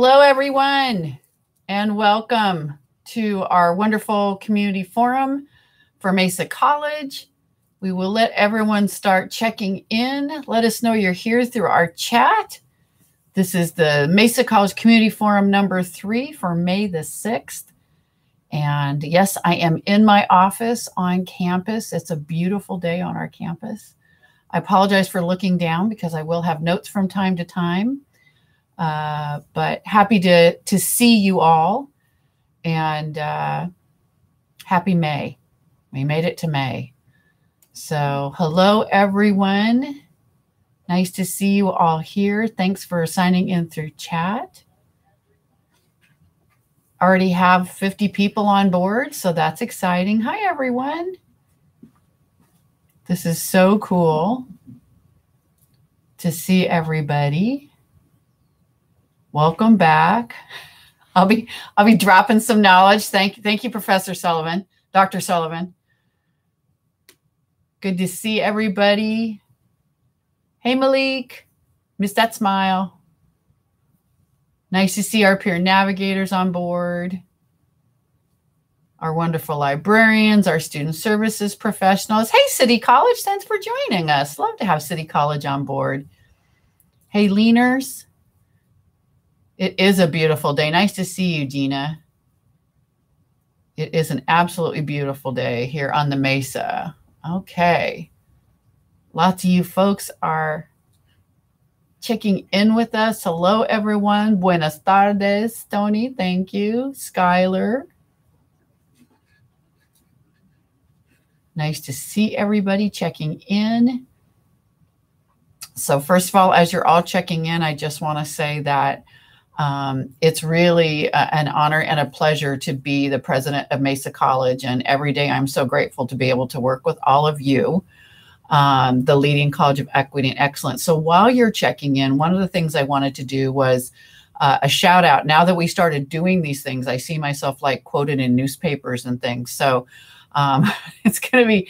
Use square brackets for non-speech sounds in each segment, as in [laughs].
Hello, everyone, and welcome to our wonderful community forum for Mesa College. We will let everyone start checking in. Let us know you're here through our chat. This is the Mesa College Community Forum number three for May the 6th. And yes, I am in my office on campus. It's a beautiful day on our campus. I apologize for looking down because I will have notes from time to time. Uh, but happy to to see you all, and uh, happy May. We made it to May. So hello everyone. Nice to see you all here. Thanks for signing in through chat. Already have 50 people on board, so that's exciting. Hi everyone. This is so cool to see everybody. Welcome back. I'll be I'll be dropping some knowledge. Thank thank you, Professor Sullivan, Dr. Sullivan. Good to see everybody. Hey Malik, miss that smile. Nice to see our peer navigators on board our wonderful librarians, our student services professionals. Hey, City College, thanks for joining us. Love to have City College on board. Hey, leaners. It is a beautiful day. Nice to see you, Dina. It is an absolutely beautiful day here on the Mesa. Okay. Lots of you folks are checking in with us. Hello, everyone. Buenas tardes, Tony. Thank you. Skylar. Nice to see everybody checking in. So, first of all, as you're all checking in, I just want to say that um, it's really a, an honor and a pleasure to be the president of Mesa College. And every day I'm so grateful to be able to work with all of you, um, the leading College of Equity and Excellence. So, while you're checking in, one of the things I wanted to do was uh, a shout out. Now that we started doing these things, I see myself like quoted in newspapers and things. So, um, [laughs] it's going to be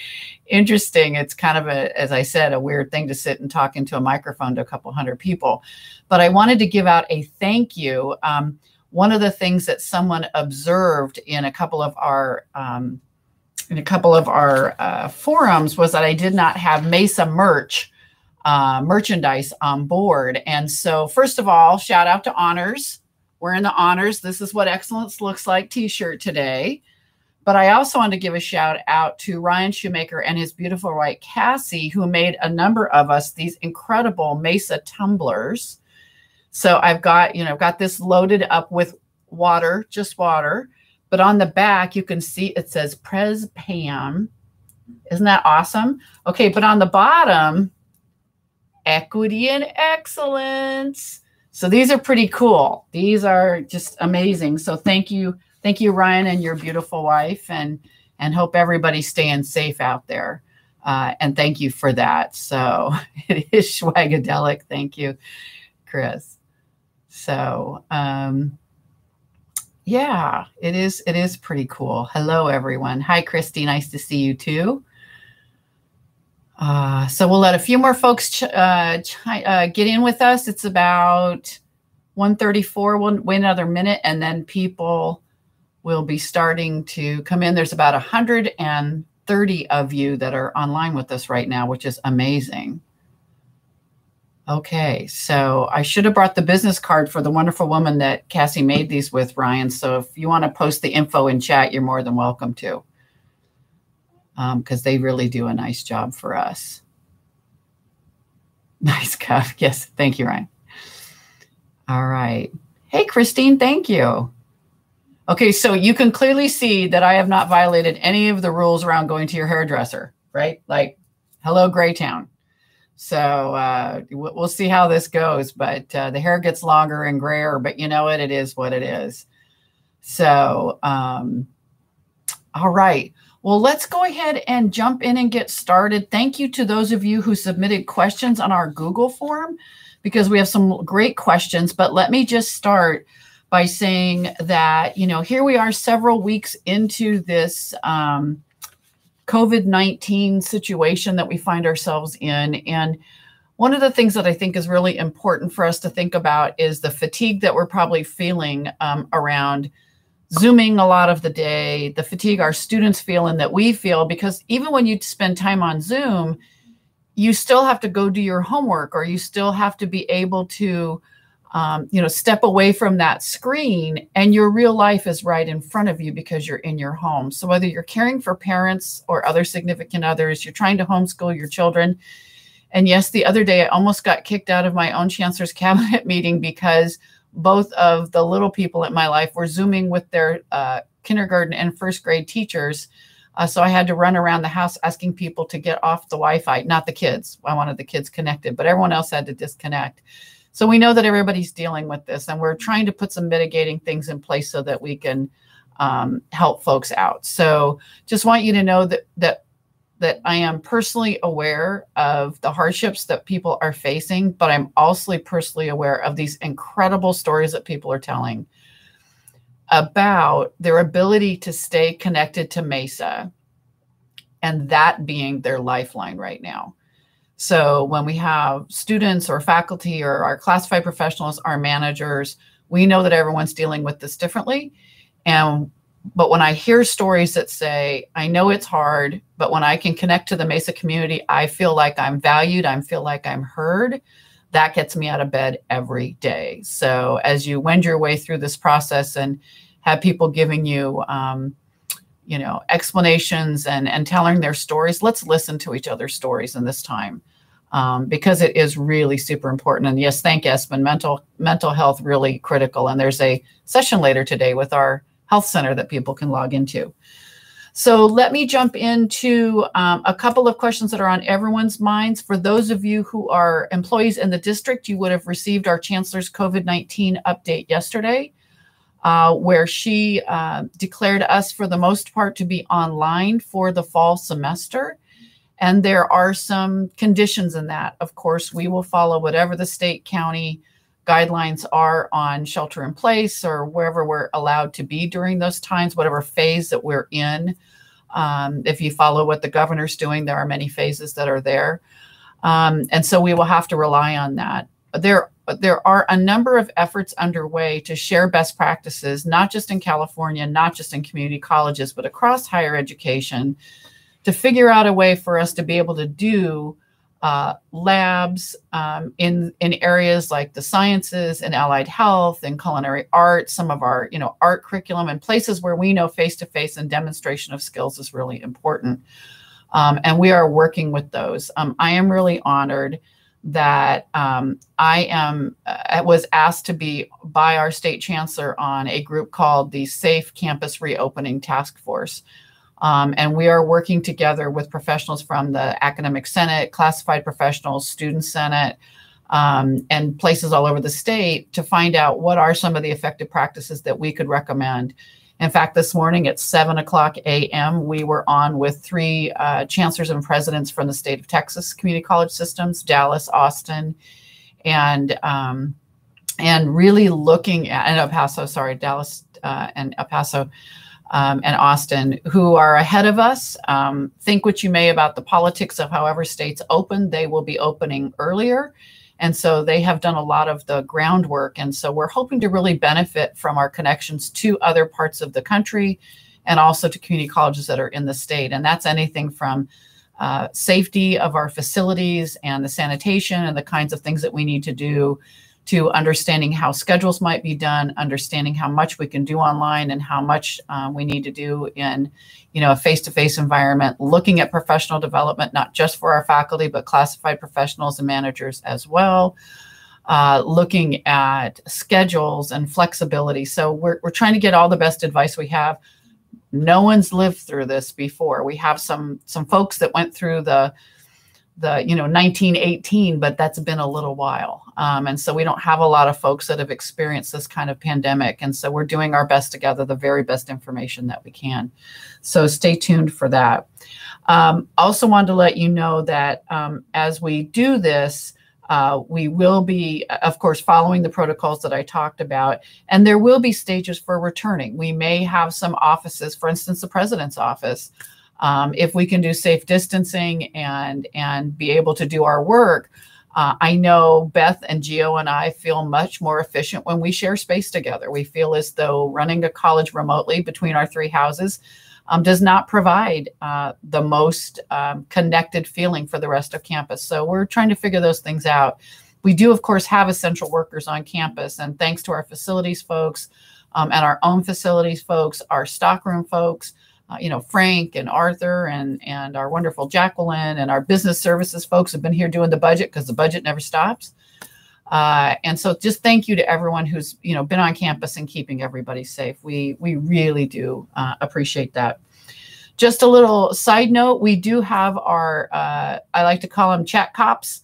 interesting. It's kind of a, as I said, a weird thing to sit and talk into a microphone to a couple hundred people. But I wanted to give out a thank you. Um, one of the things that someone observed in a couple of our um, in a couple of our uh, forums was that I did not have Mesa merch uh, merchandise on board. And so, first of all, shout out to Honors. We're in the Honors. This is what excellence looks like T-shirt today. But I also want to give a shout out to Ryan Shoemaker and his beautiful wife, Cassie, who made a number of us these incredible Mesa tumblers. So I've got, you know, I've got this loaded up with water, just water. But on the back, you can see it says Pres Pam. Isn't that awesome? Okay, but on the bottom, equity and excellence. So these are pretty cool. These are just amazing. So thank you thank you, Ryan, and your beautiful wife, and and hope everybody's staying safe out there. Uh, and thank you for that. So [laughs] it is swagadelic. Thank you, Chris. So um, yeah, it is. It is pretty cool. Hello, everyone. Hi, Christy. Nice to see you too. Uh, so we'll let a few more folks ch- uh, ch- uh, get in with us. It's about 134. We'll wait another minute, and then people will be starting to come in. There's about 130 of you that are online with us right now, which is amazing. Okay, so I should have brought the business card for the wonderful woman that Cassie made these with, Ryan. So if you want to post the info in chat, you're more than welcome to, because um, they really do a nice job for us. [laughs] Nice cuff. Yes, thank you, Ryan. All right. Hey, Christine, thank you. Okay, so you can clearly see that I have not violated any of the rules around going to your hairdresser, right? Like, hello, Graytown. So uh, we'll see how this goes, but uh, the hair gets longer and grayer, but you know what? It is what it is. So, um, all right. Well, let's go ahead and jump in and get started. Thank you to those of you who submitted questions on our Google form because we have some great questions. But let me just start by saying that, you know, here we are several weeks into this um, COVID 19 situation that we find ourselves in. And one of the things that I think is really important for us to think about is the fatigue that we're probably feeling um, around Zooming a lot of the day, the fatigue our students feel and that we feel, because even when you spend time on Zoom, you still have to go do your homework or you still have to be able to um, you know step away from that screen and your real life is right in front of you because you're in your home so whether you're caring for parents or other significant others you're trying to homeschool your children and yes the other day i almost got kicked out of my own chancellor's [laughs] cabinet meeting because both of the little people in my life were zooming with their uh, kindergarten and first grade teachers uh, so I had to run around the house asking people to get off the Wi Fi, not the kids. I wanted the kids connected, but everyone else had to disconnect. So we know that everybody's dealing with this, and we're trying to put some mitigating things in place so that we can um, help folks out. So just want you to know that that that I am personally aware of the hardships that people are facing, but I'm also personally aware of these incredible stories that people are telling about their ability to stay connected to Mesa and that being their lifeline right now. So when we have students or faculty or our classified professionals, our managers, we know that everyone's dealing with this differently. And but when I hear stories that say, I know it's hard, but when I can connect to the Mesa community, I feel like I'm valued, I feel like I'm heard. That gets me out of bed every day. So as you wend your way through this process and have people giving you um, you know explanations and and telling their stories let's listen to each other's stories in this time um, because it is really super important. And yes thank espen. Mental mental health really critical. And there's a session later today with our health center that people can log into. So let me jump into um, a couple of questions that are on everyone's minds. For those of you who are employees in the district, you would have received our chancellor's COVID 19 update yesterday uh, where she uh, declared us, for the most part, to be online for the fall semester. And there are some conditions in that. Of course, we will follow whatever the state county guidelines are on shelter in place or wherever we're allowed to be during those times, whatever phase that we're in. Um, if you follow what the governor's doing, there are many phases that are there. Um, and so we will have to rely on that. There there are a number of efforts underway to share best practices, not just in California, not just in community colleges, but across higher education to figure out a way for us to be able to do uh, labs um, in in areas like the sciences and allied health and culinary arts, some of our you know art curriculum, and places where we know face to face and demonstration of skills is really important. Um, and we are working with those. Um, I am really honored that um, I am uh, was asked to be by our state chancellor on a group called the Safe Campus Reopening Task Force. Um, and we are working together with professionals from the Academic Senate, classified professionals, Student Senate, um, and places all over the state to find out what are some of the effective practices that we could recommend in fact, this morning at 7 o'clock a.m., we were on with three uh, chancellors and presidents from the state of Texas community college systems, Dallas, Austin, and um, and really looking at and El Paso, sorry, Dallas uh, and El Paso. Um, and Austin, who are ahead of us. Um, think what you may about the politics of however states open, they will be opening earlier. And so they have done a lot of the groundwork. And so we're hoping to really benefit from our connections to other parts of the country and also to community colleges that are in the state. And that's anything from uh, safety of our facilities and the sanitation and the kinds of things that we need to do to understanding how schedules might be done, understanding how much we can do online and how much um, we need to do in, you know, a face-to-face environment, looking at professional development, not just for our faculty, but classified professionals and managers as well. Uh, looking at schedules and flexibility. So we're, we're trying to get all the best advice we have. No one's lived through this before. We have some some folks that went through the the you know 1918 but that's been a little while. Um, and so we don't have a lot of folks that have experienced this kind of pandemic. And so we're doing our best to gather the very best information that we can. So stay tuned for that. Um, also wanted to let you know that um, as we do this uh, we will be, of course, following the protocols that I talked about, and there will be stages for returning. We may have some offices, for instance, the president's office, um, if we can do safe distancing and and be able to do our work, Uh, I know Beth and Geo and I feel much more efficient when we share space together. We feel as though running a college remotely between our three houses um, does not provide uh, the most um, connected feeling for the rest of campus. So we're trying to figure those things out. We do, of course, have essential workers on campus, and thanks to our facilities folks um, and our own facilities folks, our stockroom folks, uh, you know, Frank and Arthur and and our wonderful Jacqueline and our business services folks have been here doing the budget because the budget never stops. Uh, and so just thank you to everyone who's you know been on campus and keeping everybody safe. We we really do uh, appreciate that. Just a little side note: we do have our uh, I like to call them chat cops,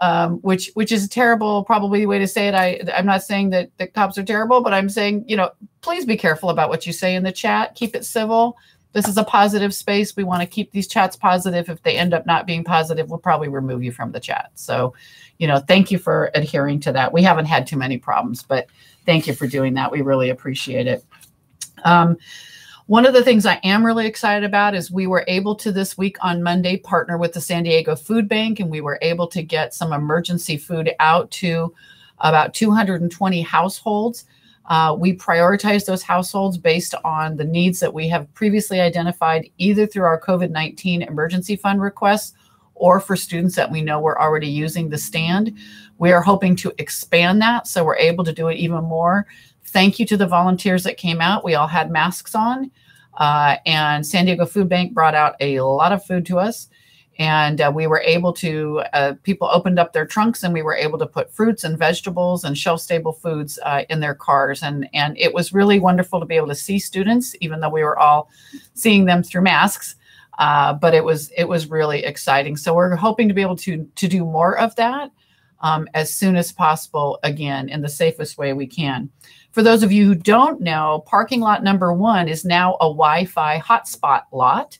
um, which which is a terrible probably way to say it. I I'm not saying that the cops are terrible, but I'm saying you know please be careful about what you say in the chat. Keep it civil this is a positive space. We want to keep these chats positive. If they end up not being positive, we'll probably remove you from the chat. So, you know, thank you for adhering to that. We haven't had too many problems, but thank you for doing that. We really appreciate it. Um, one of the things I am really excited about is we were able to this week on Monday partner with the San Diego Food Bank, and we were able to get some emergency food out to about 220 households. Uh, we prioritize those households based on the needs that we have previously identified, either through our COVID 19 emergency fund requests or for students that we know we're already using the stand. We are hoping to expand that so we're able to do it even more. Thank you to the volunteers that came out. We all had masks on, uh, and San Diego Food Bank brought out a lot of food to us and uh, we were able to uh, people opened up their trunks and we were able to put fruits and vegetables and shelf stable foods uh, in their cars. And and it was really wonderful to be able to see students even though we were all seeing them through masks. Uh, but it was it was really exciting. So we're hoping to be able to to do more of that um, as soon as possible again in the safest way we can. For those of you who don't know parking lot number one is now a wi-fi hotspot lot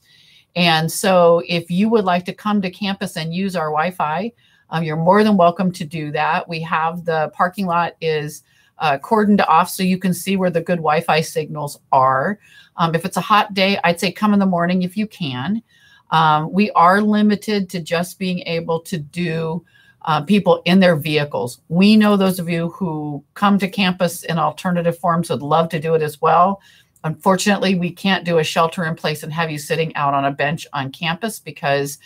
and so if you would like to come to campus and use our Wi-Fi, um, you're more than welcome to do that. We have the parking lot is uh, cordoned off so you can see where the good Wi-Fi signals are. Um, if it's a hot day, I'd say come in the morning if you can. Um, we are limited to just being able to do uh, people in their vehicles. We know those of you who come to campus in alternative forms would love to do it as well. Unfortunately, we can't do a shelter in place and have you sitting out on a bench on campus because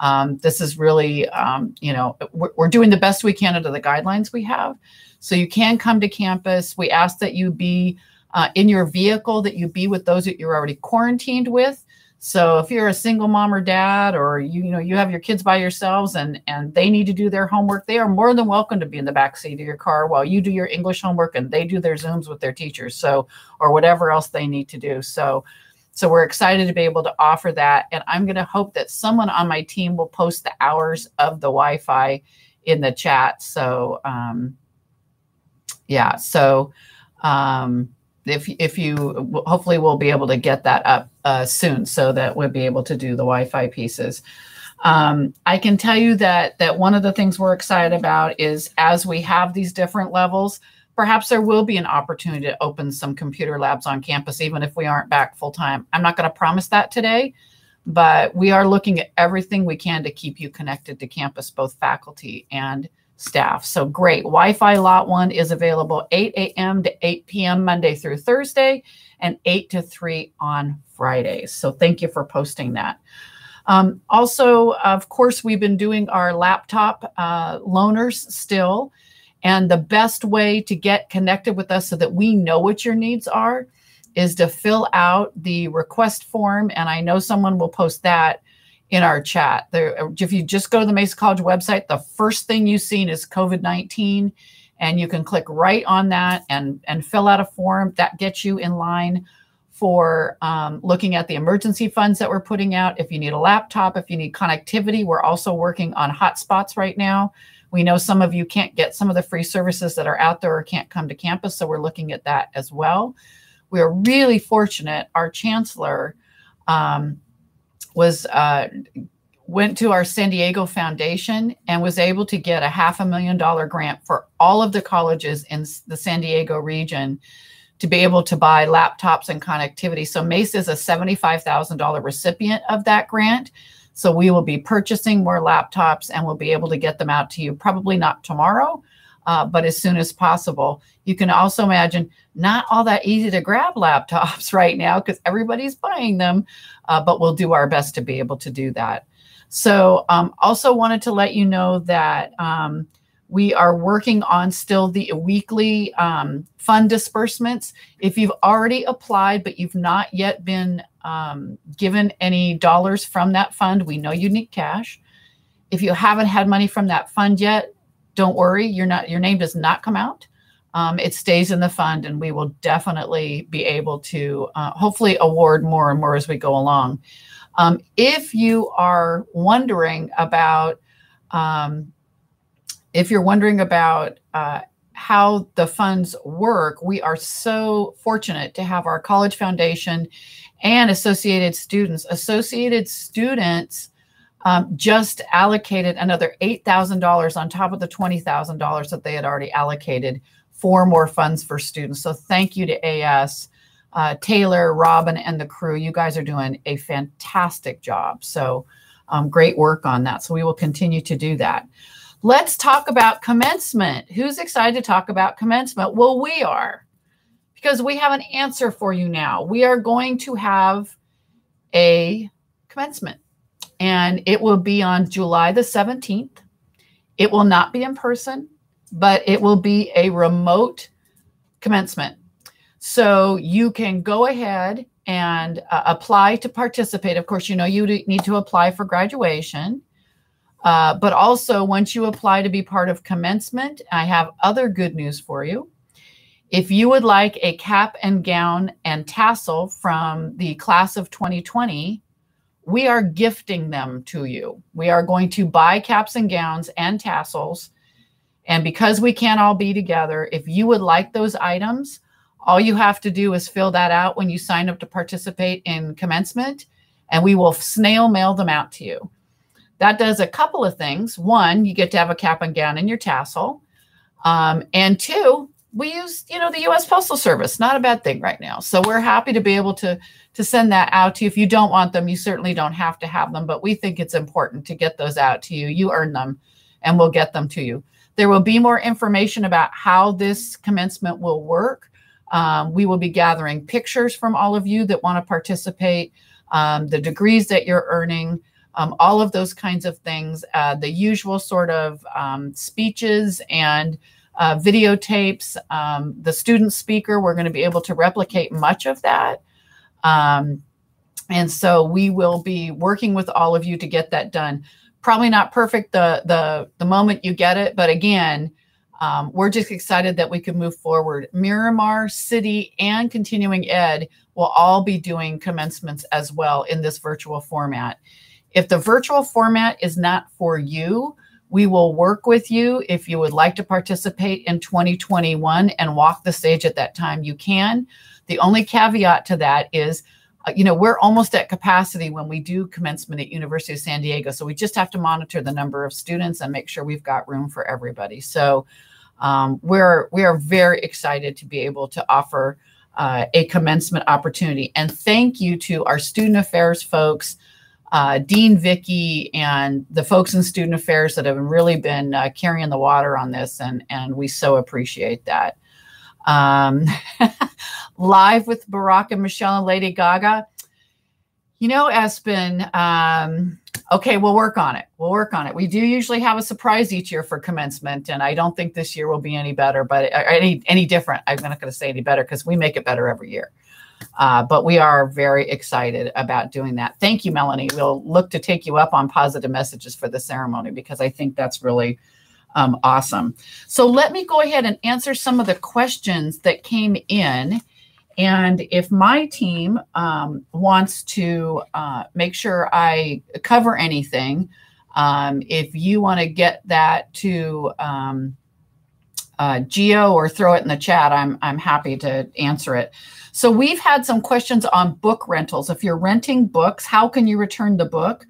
um, this is really, um, you know, we're, we're, doing the best we can under the guidelines we have. So you can come to campus. We ask that you be uh, in your vehicle, that you be with those that you're already quarantined with. So if you're a single mom or dad, or you, you know you have your kids by yourselves and and they need to do their homework, they are more than welcome to be in the back seat of your car while you do your English homework and they do their Zooms with their teachers. So or whatever else they need to do. So so we're excited to be able to offer that, and I'm going to hope that someone on my team will post the hours of the Wi-Fi in the chat. So um, yeah, so. Um, if if you hopefully we'll be able to get that up uh, soon so that we'll be able to do the Wi-Fi pieces. Um, I can tell you that that one of the things we're excited about is as we have these different levels, perhaps there will be an opportunity to open some computer labs on campus, even if we aren't back full time. I'm not going to promise that today, but we are looking at everything we can to keep you connected to campus, both faculty and staff. So great. Wi Fi Lot 1 is available 8 a.m. to 8 p.m. Monday through Thursday and 8 to 3 on Fridays. So thank you for posting that. Um, also, of course, we've been doing our laptop uh, loaners still. And the best way to get connected with us so that we know what your needs are is to fill out the request form. And I know someone will post that in our chat. There, if you just go to the Mesa College website, the first thing you see is COVID 19, and you can click right on that and, and fill out a form that gets you in line for um, looking at the emergency funds that we're putting out. If you need a laptop, if you need connectivity, we're also working on hotspots right now. We know some of you can't get some of the free services that are out there or can't come to campus, so we're looking at that as well. We're really fortunate. Our chancellor um, was uh, went to our San Diego Foundation and was able to get a half a million dollar grant for all of the colleges in the San Diego region to be able to buy laptops and connectivity. So Mesa is a $75,000 recipient of that grant. So we will be purchasing more laptops and we'll be able to get them out to you probably not tomorrow, uh, but as soon as possible. You can also imagine not all that easy to grab [laughs] laptops right now because everybody's buying them, uh, but we'll do our best to be able to do that. So, um, also wanted to let you know that um, we are working on still the weekly um, fund disbursements. If you've already applied, but you've not yet been um, given any dollars from that fund, we know you need cash. If you haven't had money from that fund yet, don't worry. You're not. Your name does not come out. Um, it stays in the fund, and we will definitely be able to uh, hopefully award more and more as we go along. Um, if you are wondering about um, if you're wondering about uh, how the funds work, we are so fortunate to have our College Foundation and Associated Students. Associated Students um, just allocated another $8,000 on top of the $20,000 that they had already allocated for more funds for students. So thank you to AS. Uh, Taylor, Robin, and the crew. You guys are doing a fantastic job. So, um, great work on that. So, we will continue to do that. Let's talk about commencement. Who's excited to talk about commencement? Well, we are because we have an answer for you now. We are going to have a commencement and it will be on July the 17th. It will not be in person, but it will be a remote commencement. So you can go ahead and uh, apply to participate. Of course, you know you need to apply for graduation. Uh, but also, once you apply to be part of commencement, I have other good news for you. If you would like a cap and gown and tassel from the class of 2020, we are gifting them to you. We are going to buy caps and gowns and tassels. And because we can't all be together, if you would like those items, all you have to do is fill that out when you sign up to participate in commencement, and we will snail mail them out to you. That does a couple of things. One, you get to have a cap and gown and your tassel. Um, and two, we use, you know, the U.S. Postal Service. Not a bad thing right now. So we're happy to be able to to send that out to you. If you don't want them, you certainly don't have to have them. But we think it's important to get those out to you. You earn them, and we'll get them to you. There will be more information about how this commencement will work. Um, we will be gathering pictures from all of you that want to participate, um, the degrees that you're earning um, all of those kinds of things, uh, the usual sort of um, speeches and uh, videotapes. Um, the student speaker, we're going to be able to replicate much of that. Um, and so we will be working with all of you to get that done. Probably not perfect the the the moment you get it, but again, um, we're just excited that we can move forward. Miramar City and Continuing Ed will all be doing commencements as well in this virtual format. If the virtual format is not for you, we will work with you. If you would like to participate in 2021 and walk the stage at that time, you can. The only caveat to that is, uh, you know, we're almost at capacity when we do commencement at University of San Diego. So we just have to monitor the number of students and make sure we've got room for everybody. So um, we're we are very excited to be able to offer uh, a commencement opportunity. And thank you to our student affairs folks uh, Dean Vicky and the folks in student affairs that have really been uh, carrying the water on this, and and we so appreciate that. Um, [laughs] live with Barack and Michelle and Lady Gaga. You know, Espen. Um, okay, we'll work on it. We'll work on it. We do usually have a surprise each year for commencement, and I don't think this year will be any better, but uh, any any different. I'm not going to say any better because we make it better every year. Uh, but we are very excited about doing that. Thank you, Melanie. We'll look to take you up on positive messages for the ceremony because I think that's really um, awesome. So let me go ahead and answer some of the questions that came in. And if my team um, wants to uh, make sure I cover anything, um, if you want to get that to um, uh, Geo or throw it in the chat, I'm, I'm happy to answer it. So we've had some questions on book rentals. If you're renting books, how can you return the book?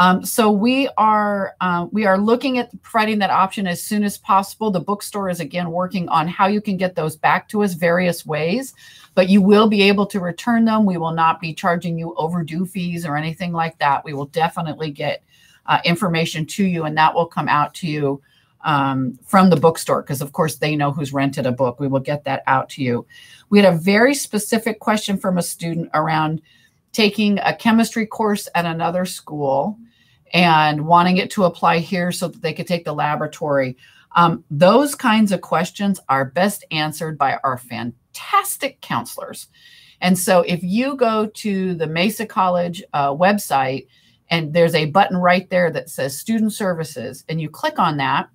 Um, so we are uh, we are looking at providing that option as soon as possible. The bookstore is again working on how you can get those back to us various ways, but you will be able to return them. We will not be charging you overdue fees or anything like that. We will definitely get uh, information to you, and that will come out to you um, from the bookstore because, of course, they know who's rented a book. We will get that out to you. We had a very specific question from a student around taking a chemistry course at another school and wanting it to apply here so that they could take the laboratory. Um, those kinds of questions are best answered by our fantastic counselors. And so if you go to the Mesa College uh, website and there's a button right there that says student services and you click on that,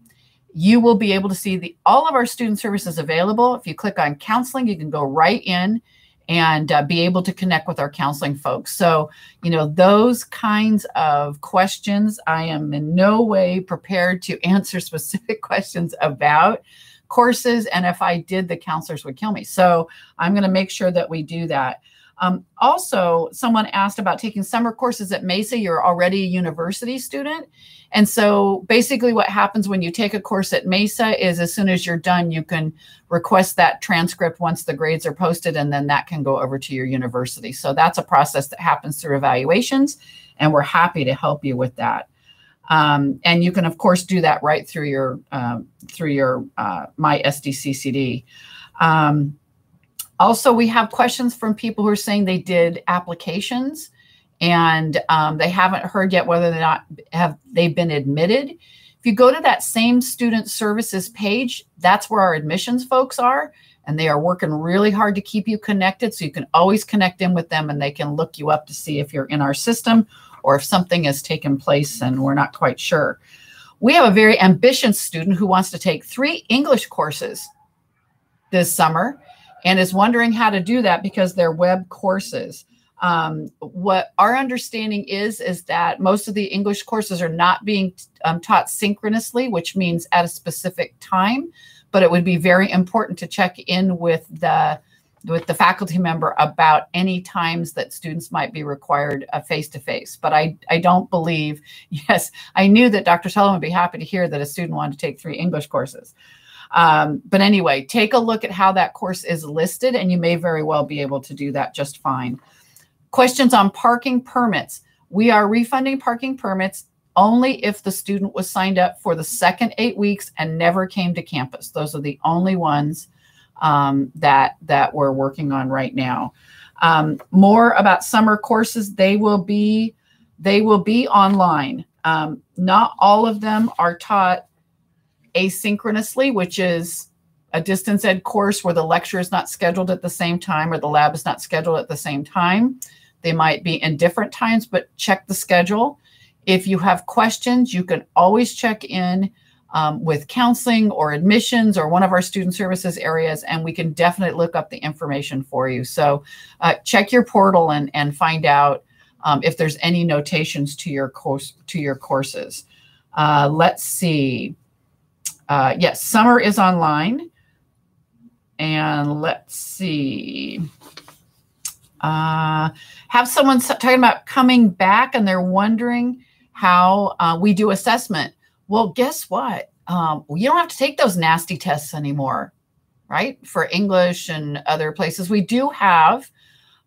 you will be able to see the all of our student services available. If you click on counseling, you can go right in and uh, be able to connect with our counseling folks. So, you know, those kinds of questions, I am in no way prepared to [laughs] answer specific questions about courses. And if I did, the counselors would kill me. So I'm going to make sure that we do that. Um, also, someone asked about taking summer courses at Mesa. You're already a university student. And so basically, what happens when you take a course at Mesa is as soon as you're done, you can request that transcript once the grades are posted, and then that can go over to your university. So that's a process that happens through evaluations, and we're happy to help you with that. Um, and you can, of course, do that right through your um, through your uh, my SDCCD. Um, also, we have questions from people who are saying they did applications and um, they haven't heard yet whether they not have they've been admitted. If you go to that same student services page, that's where our admissions folks are, and they are working really hard to keep you connected. So you can always connect in with them, and they can look you up to see if you're in our system or if something has taken place and we're not quite sure. We have a very ambitious student who wants to take three English courses this summer and is wondering how to do that because they're web courses. Um, what our understanding is is that most of the English courses are not being um, taught synchronously, which means at a specific time. But it would be very important to check in with the with the faculty member about any times that students might be required face to face. But I, I don't believe, [laughs] yes, I knew that Dr. Sullivan would be happy to hear that a student wanted to take three English courses. Um, but anyway, take a look at how that course is listed, and you may very well be able to do that just fine. Questions on parking permits. We are refunding parking permits only if the student was signed up for the second eight weeks and never came to campus. Those are the only ones um, that that we're working on right now. Um, more about summer courses. They will be they will be online. Um, not all of them are taught asynchronously, which is a distance ed course where the lecture is not scheduled at the same time or the lab is not scheduled at the same time. They might be in different times, but check the schedule. If you have questions, you can always check in um, with counseling or admissions or one of our student services areas, and we can definitely look up the information for you. So uh, check your portal and, and find out um, if there's any notations to your course to your courses. Uh, let's see. Uh, yes, summer is online. And let's see. Uh, have someone talking about coming back and they're wondering how uh, we do assessment. Well, guess what? Um, you don't have to take those nasty tests anymore, right? For English and other places. We do have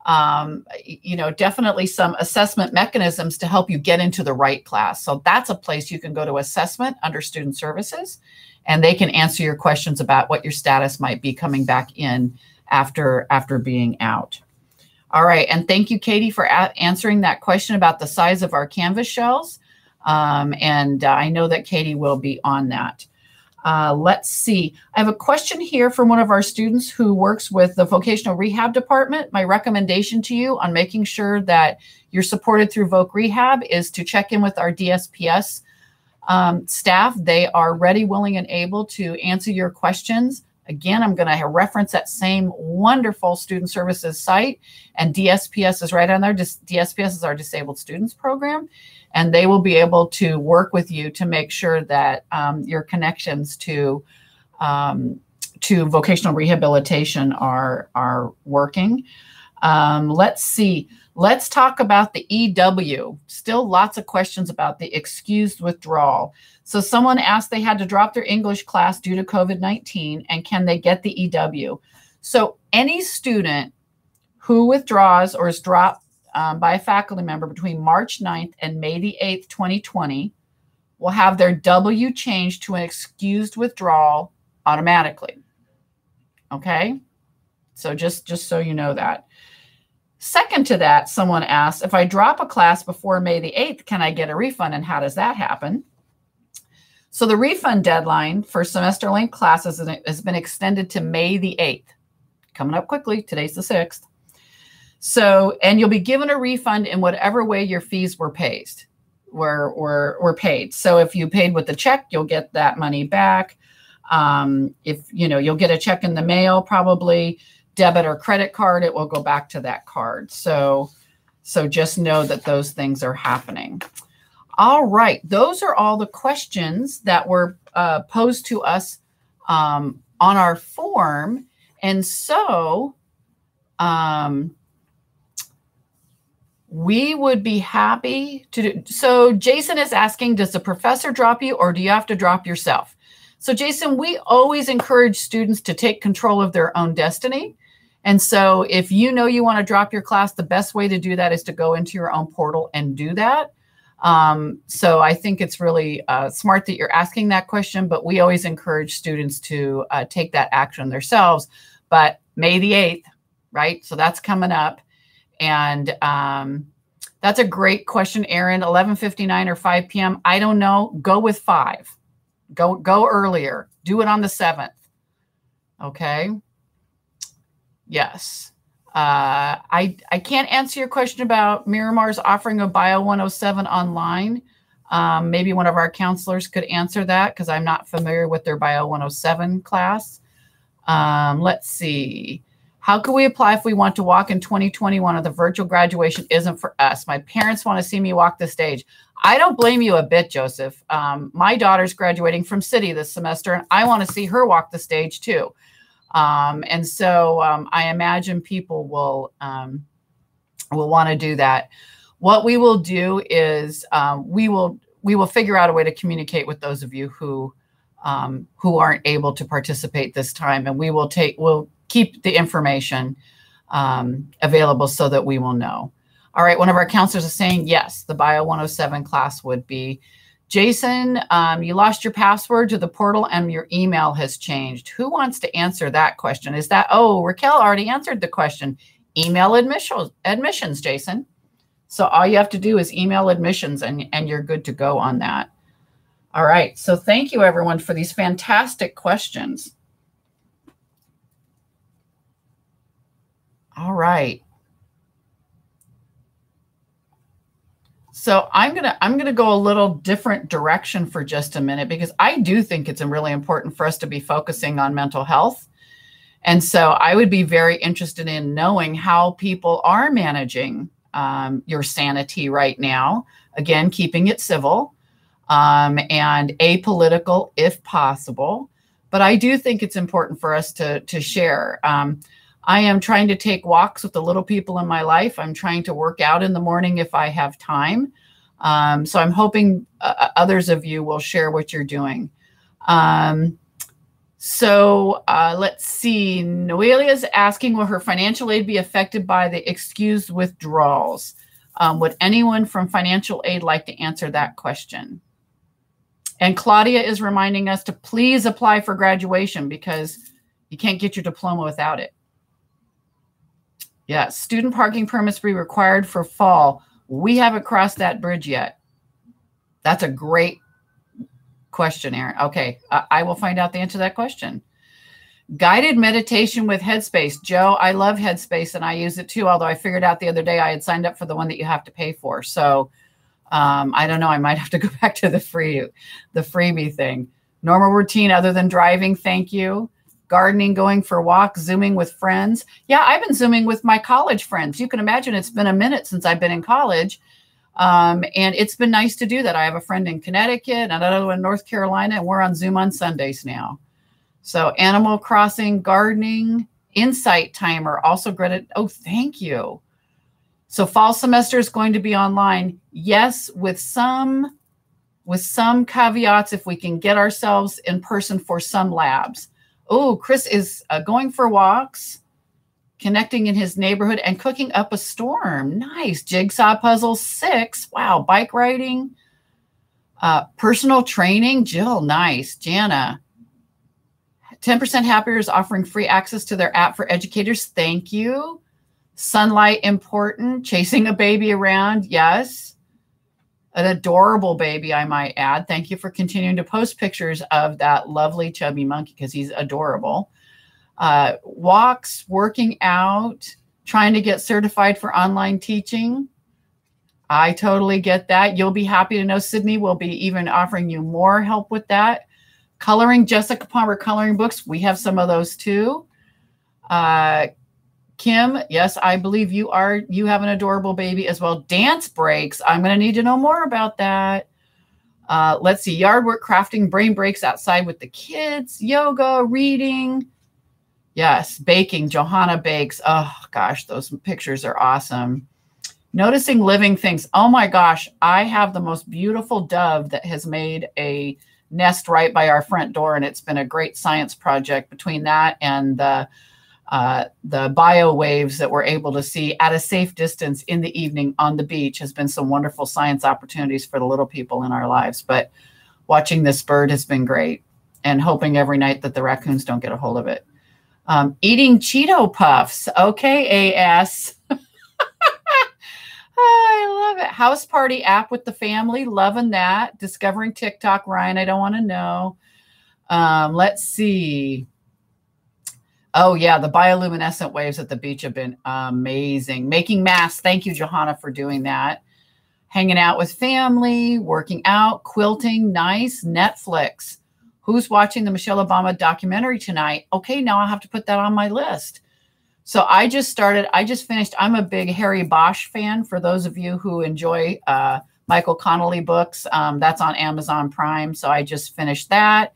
um, you know, definitely some assessment mechanisms to help you get into the right class. So that's a place you can go to assessment under student services, and they can answer your questions about what your status might be coming back in after after being out. All right, and thank you, Katie, for answering that question about the size of our Canvas shells. Um, and uh, I know that Katie will be on that. Uh, let's see. I have a question here from one of our students who works with the vocational rehab department. My recommendation to you on making sure that you're supported through Voc Rehab is to check in with our DSPS um, staff. They are ready, willing, and able to answer your questions. Again, I'm going to reference that same wonderful student services site, and DSPS is right on there. DSPS is our Disabled Students Program and they will be able to work with you to make sure that um, your connections to um, to vocational rehabilitation are are working. Um, let's see. Let's talk about the EW. Still lots of questions about the excused withdrawal. So someone asked they had to drop their English class due to COVID-19 and can they get the EW? So any student who withdraws or is dropped um, by a faculty member between March 9th and May the 8th, 2020 will have their W changed to an excused withdrawal automatically. Okay? So just just so you know that. Second to that, someone asked, if I drop a class before May the 8th, can I get a refund and how does that happen? So the refund deadline for semester length classes has been extended to May the 8th. Coming up quickly, today's the 6th. So, and you'll be given a refund in whatever way your fees were paid were were were paid. So if you paid with a check, you'll get that money back. Um, if you know, you'll get a check in the mail, probably debit or credit card, it will go back to that card. So, so just know that those things are happening. All right, those are all the questions that were uh, posed to us um, on our form, and so um, we would be happy to do. So Jason is asking, does the professor drop you or do you have to drop yourself? So Jason, we always encourage students to take control of their own destiny. And so if you know you want to drop your class, the best way to do that is to go into your own portal and do that. Um, so I think it's really uh, smart that you're asking that question, but we always encourage students to uh, take that action themselves. But May the 8th, right? So that's coming up. And um, that's a great question, Aaron. 11:59 or 5 p.m. I don't know. Go with five. Go go earlier. Do it on the seventh. Okay. Yes. Uh, I I can't answer your question about Miramar's offering of Bio 107 online. Um, maybe one of our counselors could answer that because I'm not familiar with their Bio 107 class. Um, let's see. How can we apply if we want to walk in 2021 or the virtual graduation isn't for us? My parents want to see me walk the stage. I don't blame you a bit, Joseph. Um, my daughter's graduating from City this semester, and I want to see her walk the stage too. Um, and so um, I imagine people will um, will want to do that. What we will do is um, we will we will figure out a way to communicate with those of you who um, who aren't able to participate this time, and we will take we'll keep the information um, available so that we will know. All right, one of our counselors is saying, yes, the Bio 107 class would be. Jason, um, you lost your password to the portal and your email has changed. Who wants to answer that question? Is that, oh, Raquel already answered the question. Email admissions, admissions, Jason. So all you have to do is email admissions and, and you're good to go on that. All right, so thank you everyone for these fantastic questions. All right. So I'm gonna I'm gonna go a little different direction for just a minute because I do think it's really important for us to be focusing on mental health. And so I would be very interested in knowing how people are managing um, your sanity right now. Again, keeping it civil um, and apolitical if possible. But I do think it's important for us to to share. Um, I am trying to take walks with the little people in my life. I'm trying to work out in the morning if I have time. Um, so I'm hoping uh, uh, others of you will share what you're doing. Um, so uh, let's see. Noelia is asking, will her financial aid be affected by the excused withdrawals? Um, would anyone from financial aid like to answer that question? And Claudia is reminding us to please apply for graduation because you can't get your diploma without it. Yeah, student parking permits be required for fall. We haven't crossed that bridge yet. That's a great question, Aaron. Okay, I, I will find out the answer to that question. Guided meditation with Headspace. Joe, I love Headspace and I use it too, although I figured out the other day I had signed up for the one that you have to pay for. So um, I don't know. I might have to go [laughs] back to the free, the freebie thing. Normal routine other than driving. Thank you gardening, going for walks, zooming with friends. Yeah, I've been zooming with my college friends. You can imagine it's been a minute since I've been in college. Um, and it's been nice to do that. I have a friend in Connecticut and another one in North Carolina, and we're on Zoom on Sundays now. So, Animal Crossing, gardening, Insight Timer, also graded. Oh, thank you. So fall semester is going to be online. Yes, with some with some caveats if we can get ourselves in person for some labs. Oh, Chris is uh, going for walks, connecting in his neighborhood and cooking up a storm. Nice. Jigsaw puzzle 6. Wow, bike riding. Uh, personal training, Jill, nice. Jana, 10% Happier is offering free access to their app for educators. Thank you. Sunlight important. Chasing a baby around. Yes. An adorable baby, I might add. Thank you for continuing to post pictures of that lovely chubby monkey because he's adorable. Uh, walks, working out, trying to get certified for online teaching. I totally get that. You'll be happy to know Sydney will be even offering you more help with that. Coloring Jessica Palmer coloring books. We have some of those too. Uh, Kim, yes, I believe you are. You have an adorable baby as well. Dance breaks. I'm going to need to know more about that. Uh, let's see. Yard work, crafting, brain breaks outside with the kids, yoga, reading. Yes, baking. Johanna bakes. Oh gosh, those pictures are awesome. Noticing living things. Oh my gosh, I have the most beautiful dove that has made a nest right by our front door, and it's been a great science project between that and the uh, the bio waves that we're able to see at a safe distance in the evening on the beach has been some wonderful science opportunities for the little people in our lives. But watching this bird has been great and hoping every night that the raccoons don't get a hold of it. Um, eating Cheeto Puffs. Okay, AS. [laughs] I love it. House party app with the family. Loving that. Discovering TikTok. Ryan, I don't want to know. Um, let's see. Oh, yeah. The bioluminescent waves at the beach have been amazing. Making masks. Thank you, Johanna, for doing that. Hanging out with family, working out, quilting. Nice. Netflix. Who's watching the Michelle Obama documentary tonight? Okay, now I have to put that on my list. So I just started, I just finished. I'm a big Harry Bosch fan. For those of you who enjoy uh, Michael Connelly books, um, that's on Amazon Prime. So I just finished that.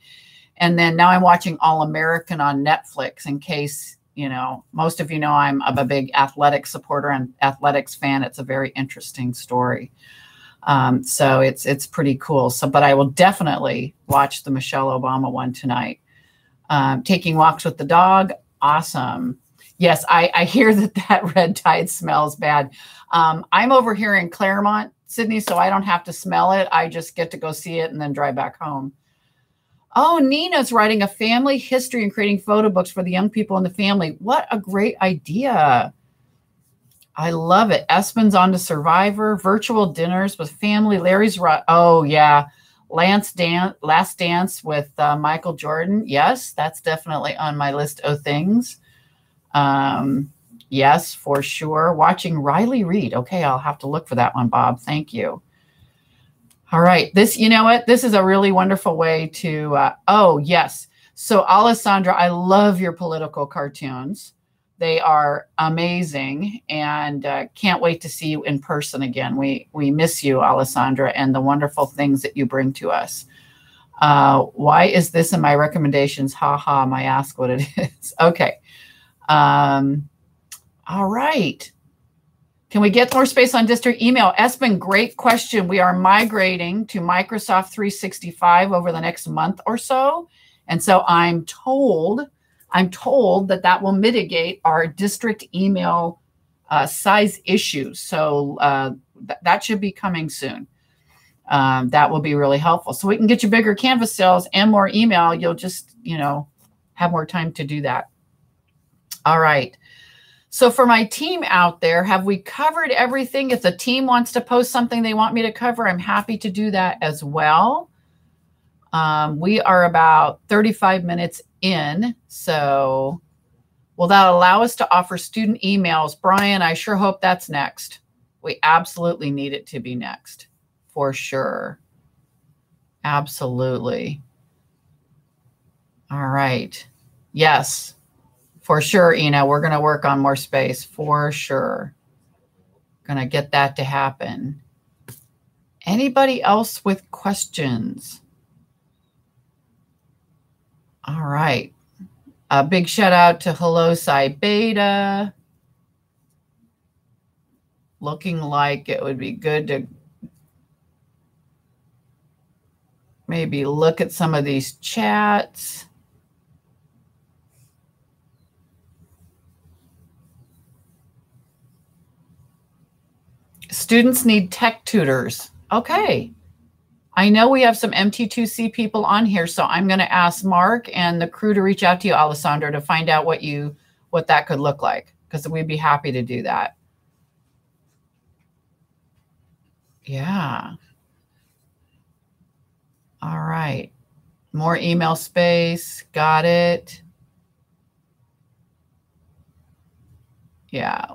And then now I'm watching All American on Netflix in case, you know, most of you know I'm, a big athletic supporter and athletics fan. It's a very interesting story. Um, so it's it's pretty cool. So, but I will definitely watch the Michelle Obama one tonight. Um, taking walks with the dog, awesome yes, I, I hear [laughs] that that red tide smells bad. Um, I'm over here in Clairemont, Sydney, so I don't have to smell it. I just get to go see it and then drive back home. Oh, Nina's writing a family history and creating photo books for the young people in the family. What a great idea. I love it. Espen's on to Survivor, virtual dinners with family. Larry's. Oh, yeah. Lance dance, Last Dance with uh, Michael Jordan. Yes, that's definitely on my list of things. Um, yes, for sure. Watching Riley Reid. Okay, I'll have to look for that one, Bob. Thank you. All right. This, you know what? This is a really wonderful way to, uh, oh, yes. So, Alessandra, I love your political cartoons. They are amazing and uh, can't wait to see you in person again. We, we miss you, Alessandra, and the wonderful things that you bring to us. Uh, why is this in my recommendations? Ha ha, my ask what it [laughs] is. Okay. Um, all right. Can we get more space on district email? Espen, great question. We are migrating to Microsoft 365 over the next month or so. And so I'm told, I'm told that that will mitigate our district email uh, size issues. So uh, th that should be coming soon. Um, that will be really helpful. So we can get you bigger Canvas sales and more email. You'll just, you know, have more time to do that. All right. So for my team out there, have we covered everything? If the team wants to post something they want me to cover, I'm happy to do that as well. Um, we are about 35 minutes in. So will that allow us to offer student emails? Brian, I sure hope that's next. We absolutely need it to be next for sure. Absolutely. All right. Yes for sure, Ina, we're going to work on more space for sure. Going to get that to happen. Anybody else with questions? All right. A big shout out to Hello Psi Beta. looking like it would be good to maybe look at some of these chats. Students need tech tutors. Okay. I know we have some MT2C people on here, so I'm going to ask Mark and the crew to reach out to you, Alessandro, to find out what you what that could look like, because we'd be happy to do that. Yeah. All right. More email space. Got it. Yeah.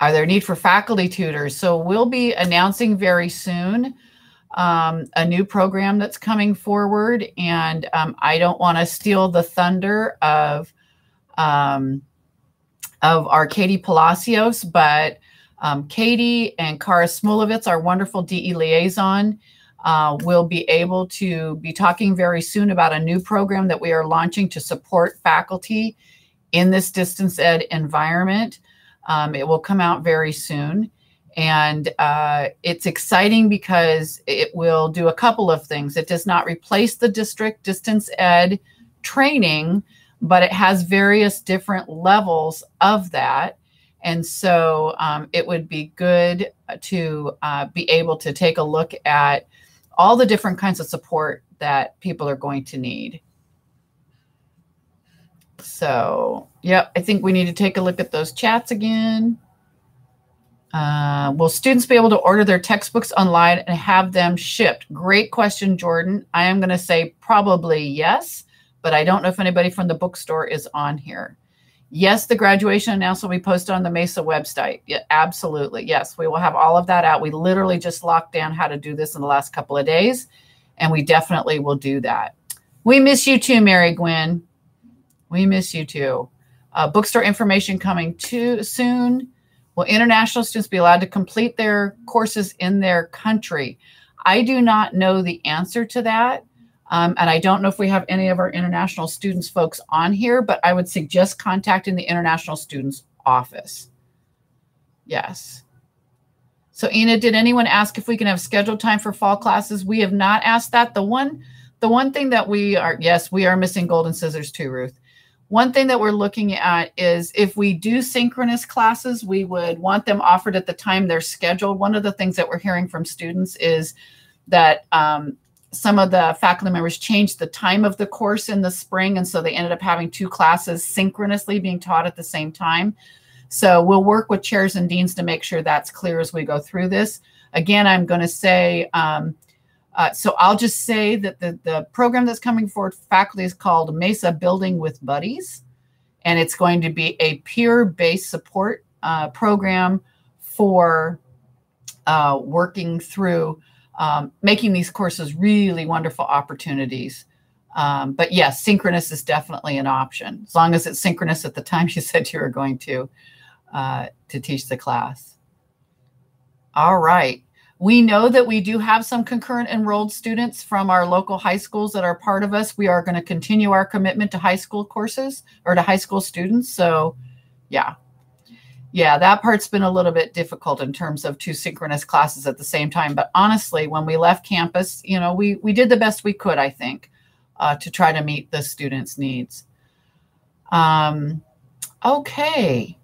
Are there need for faculty tutors? So we'll be announcing very soon um, a new program that's coming forward, and um, I don't want to steal the thunder of um, of our Katie Palacios, but um, Katie and Kara Smulovitz, our wonderful DE liaison, uh, will be able to be talking very soon about a new program that we are launching to support faculty in this distance ed environment. Um, it will come out very soon. And uh, it's exciting because it will do a couple of things. It does not replace the district distance ed training, but it has various different levels of that. And so um, it would be good to uh, be able to take a look at all the different kinds of support that people are going to need. So, yep, I think we need to take a look at those chats again. Uh, will students be able to order their textbooks online and have them shipped? Great question, Jordan. I am going to say probably yes, but I don't know if anybody from the bookstore is on here. Yes, the graduation announcement will be posted on the Mesa website. Yeah, absolutely. Yes, we will have all of that out. We literally just locked down how to do this in the last couple of days, and we definitely will do that. We miss you too, Mary Gwen. We miss you too. Uh, bookstore information coming too soon. Will international students be allowed to complete their courses in their country? I do not know the answer to that. Um, and I don't know if we have any of our international students folks on here, but I would suggest contacting the international students office. Yes. So Ina, did anyone ask if we can have scheduled time for fall classes? We have not asked that. The one, the one thing that we are, yes, we are missing golden scissors too, Ruth. One thing that we're looking at is if we do synchronous classes, we would want them offered at the time they're scheduled. One of the things that we're hearing from students is that um, some of the faculty members changed the time of the course in the spring. And so they ended up having two classes synchronously being taught at the same time. So we'll work with chairs and deans to make sure that's clear as we go through this. Again, I'm going to say, um, uh, so I'll just say that the, the program that's coming forward faculty is called Mesa Building with Buddies. And it's going to be a peer-based support uh, program for uh, working through um, making these courses really wonderful opportunities. Um, but yes, synchronous is definitely an option as long as it's synchronous at the time [laughs] you said you were going to uh, to teach the class. All right. We know that we do have some concurrent enrolled students from our local high schools that are part of us. We are going to continue our commitment to high school courses or to high school students. So, yeah, yeah, that part's been a little bit difficult in terms of two synchronous classes at the same time. But honestly, when we left campus, you know, we we did the best we could, I think, uh, to try to meet the students' needs. Um, okay.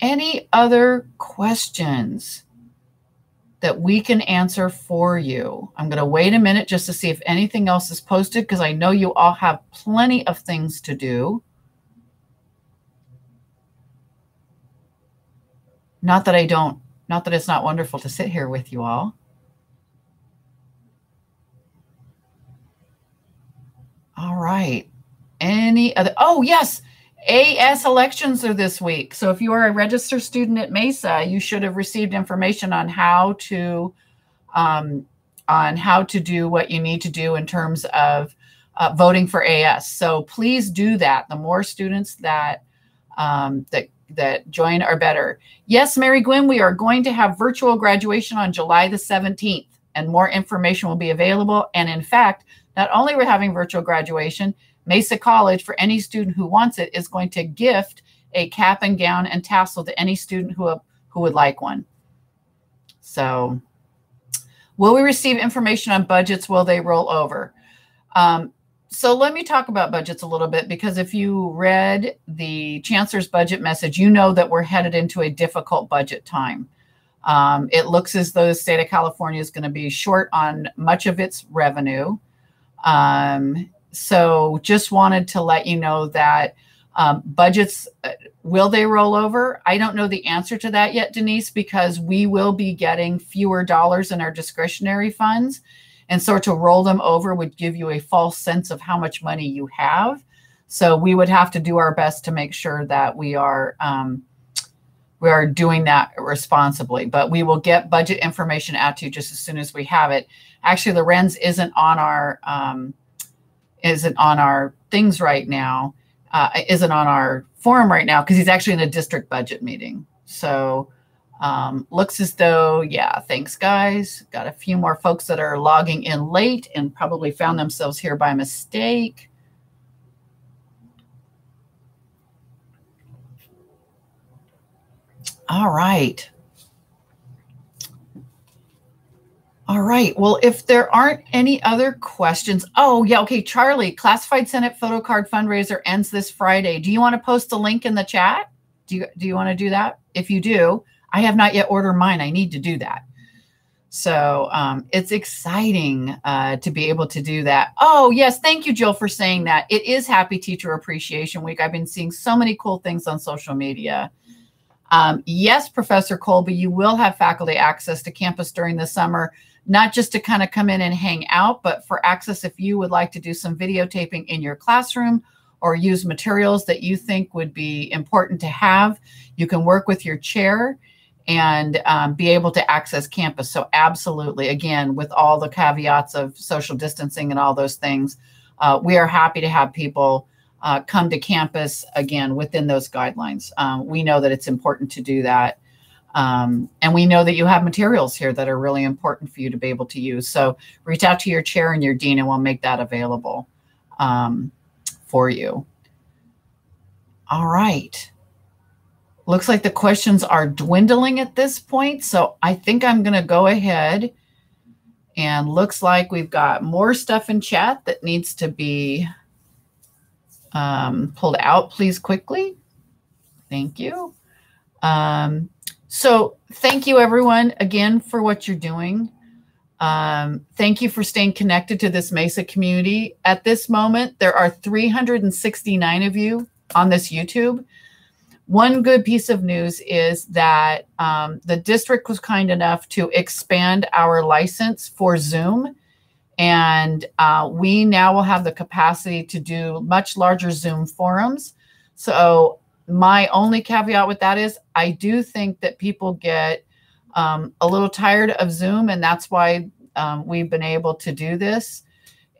Any other questions that we can answer for you? I'm going to wait a minute just to see if anything else is posted because I know you all have plenty of things to do. Not that I don't, not that it's not wonderful to sit here with you all. All right. Any other? Oh, yes. AS elections are this week. So if you are a registered student at Mesa, you should have received information on how to um, on how to do what you need to do in terms of uh, voting for AS. So please do that. The more students that um, that that join are better. Yes, Mary Gwen, we are going to have virtual graduation on July the 17th, and more information will be available. And in fact, not only we're having virtual graduation, Mesa College, for any student who wants it, is going to gift a cap and gown and tassel to any student who, who would like one. So, will we receive information on budgets? Will they roll over? Um, so let me talk about budgets a little bit because if you read the chancellor's budget message, you know that we're headed into a difficult budget time. Um, it looks as though the state of California is going to be short on much of its revenue. Um, so just wanted to let you know that um, budgets uh, will they roll over? I don't know the answer to that yet, Denise, because we will be getting fewer dollars in our discretionary funds. And so to roll them over would give you a false sense of how much money you have. So we would have to do our best to make sure that we are um, we are doing that responsibly. But we will get budget information out to you just as soon as we have it. Actually, Lorenz isn't on our um, isn't on our things right now. Uh, isn't on our forum right now because he's actually in a district budget meeting. So um, looks as though, yeah, thanks, guys. Got a few more folks that are logging in late and probably found themselves here by mistake. All right. All right. Well, if there aren't any other questions, oh, yeah. Okay. Charlie, Classified Senate photo card fundraiser ends this Friday. Do you want to post a link in the chat? Do you, do you want to do that? If you do, I have not yet ordered mine. I need to do that. So um, it's exciting uh, to be able to do that. Oh, yes. Thank you, Jill, for saying that. It is Happy Teacher Appreciation Week. I've been seeing so many cool things on social media. Um, yes, Professor Colby, you will have faculty access to campus during the summer, not just to kind of come in and hang out, but for access if you would like to do some videotaping in your classroom or use materials that you think would be important to have. You can work with your chair and um, be able to access campus. So, absolutely, again, with all the caveats of social distancing and all those things, uh, we are happy to have people uh, come to campus again within those guidelines. Um, we know that it's important to do that. Um, and we know that you have materials here that are really important for you to be able to use. So, reach out to your chair and your dean, and we'll make that available um, for you. All right looks like the questions are dwindling at this point. So I think I'm going to go ahead and looks like we've got more stuff in chat that needs to be um, pulled out, please, quickly. Thank you. Um, so thank you, everyone, again, for what you're doing. Um, thank you for staying connected to this Mesa community. At this moment, there are 369 of you on this YouTube. One good piece of news is that um, the district was kind enough to expand our license for Zoom. And uh, we now will have the capacity to do much larger Zoom forums. So, my only caveat with that is I do think that people get um, a little tired of Zoom, and that's why um, we've been able to do this.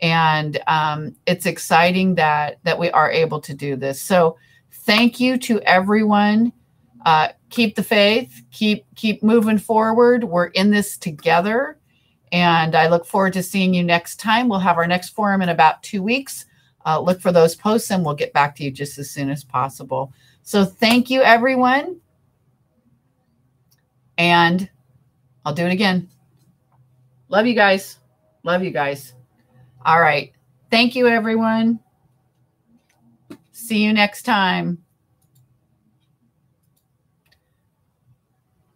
And um, it's exciting that that we are able to do this. So, thank you to everyone. Uh, keep the faith. Keep keep moving forward. We're in this together, and I look forward to seeing you next time. We'll have our next forum in about two weeks. Uh, look for those posts, and we'll get back to you just as soon as possible. So thank you, everyone, and I'll do it again. Love you guys. Love you guys. All right. Thank you, everyone. See you next time.